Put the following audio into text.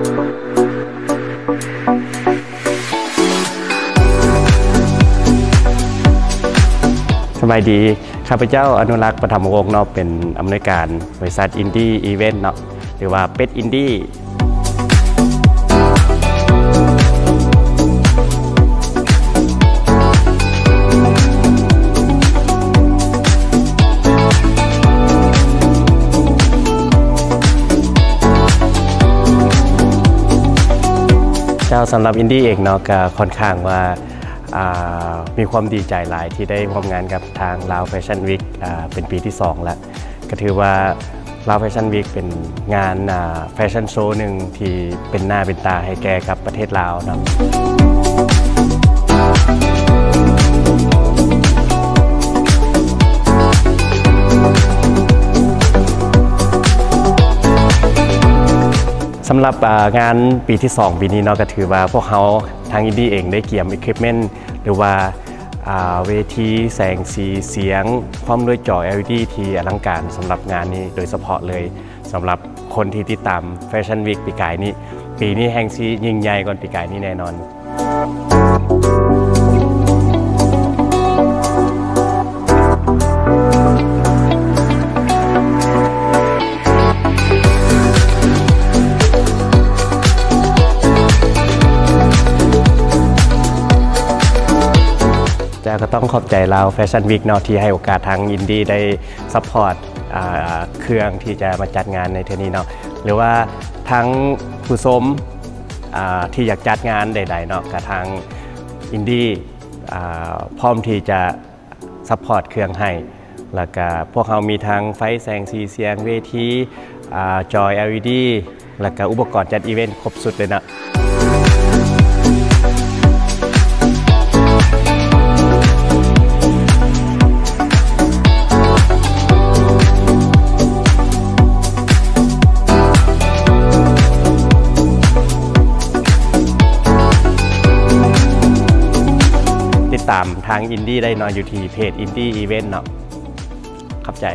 สบายดี ข้าพเจ้าอนุรักษ์ประถมวงศ์เนาะเป็นอำนวยการบริษัทอินดี้อีเวนต์เนาะหรือว่าเป็ดอินดี้ เจ้าสำหรับอินดี้เองเนาะก็ค่อนข้างว่ามีความดีใจหลายที่ได้ร่วมงานกับทางลาวแฟชั่นวิกเป็นปีที่ 2 แล้ว ก็ถือว่าลาวแฟชั่นวิกเป็นงานแฟชั่นโชว์หนึ่งที่เป็นหน้าเป็นตาให้แก่กับประเทศลาวเนาะ สำหรับงานปีที่ 2 ปีนี้เนาะก็ถือว่าพวกเขาทางอินดี้เองได้เกี่ยมอุปกรณ์หรือว่าเวทีแสงสีเสียงพร้อมด้วยจอ LED ที่อลังการสำหรับงานนี้โดยเฉพาะเลยสำหรับคนที่ติดตามแฟชั่นวีคปีกายนี้ ปีนี้แห่งซียิ่งใหญ่กว่าปีกายนี้แน่นอน จะก็ต้องขอบใจเราแฟชั่นวีคเนาะที่ให้โอกาสทางอินดี้ได้ซัพพอร์ตเครื่องที่จะมาจัดงานในเทนี้เนาะหรือว่าทั้งผู้ชมที่อยากจัดงานใดๆเนาะกับทางอินดี้พร้อมที่จะซัพพอร์ตเครื่องให้ แล้วก็พวกเขามีทั้งไฟแสงสีเสียงเวทีจอย LED แล้วก็อุปกรณ์จัดอีเวนต์ครบสุดเลยนะ ตามทางอินดี้ได้นอนอยู่ที่เพจอินดี้อีเวนต์เนาะขอบใจ